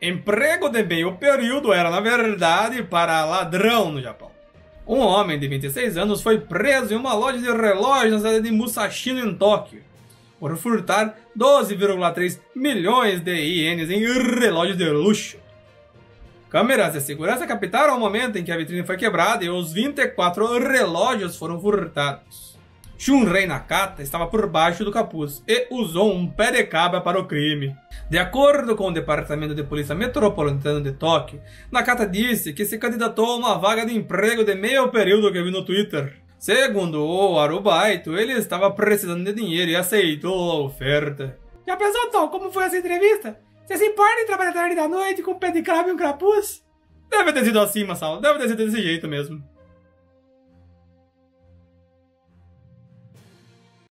Emprego de meio período era, na verdade, para ladrão no Japão. Um homem de 26 anos foi preso em uma loja de relógios na cidade de Musashino, em Tóquio, por furtar 12,3 milhões de ienes em relógios de luxo. Câmeras de segurança captaram o momento em que a vitrine foi quebrada e os 24 relógios foram furtados. Shunrei Nakata estava por baixo do capuz e usou um pé de cabra para o crime. De acordo com o Departamento de Polícia Metropolitano de Tóquio, Nakata disse que se candidatou a uma vaga de emprego de meio período que viu no Twitter. Segundo o Arubaito, ele estava precisando de dinheiro e aceitou a oferta. Já pensou, Tom, como foi essa entrevista? Você se importa em trabalhar tarde da noite com um pé de cravo e um crapuz? Deve ter sido assim, Massal. Deve ter sido desse jeito mesmo.